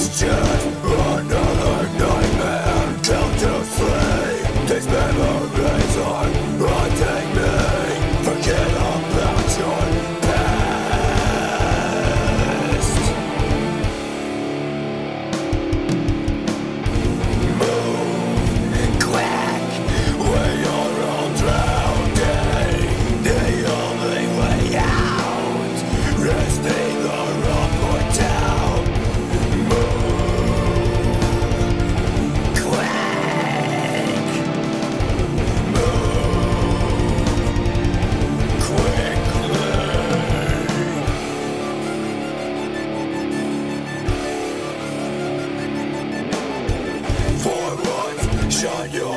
It's done. shot you.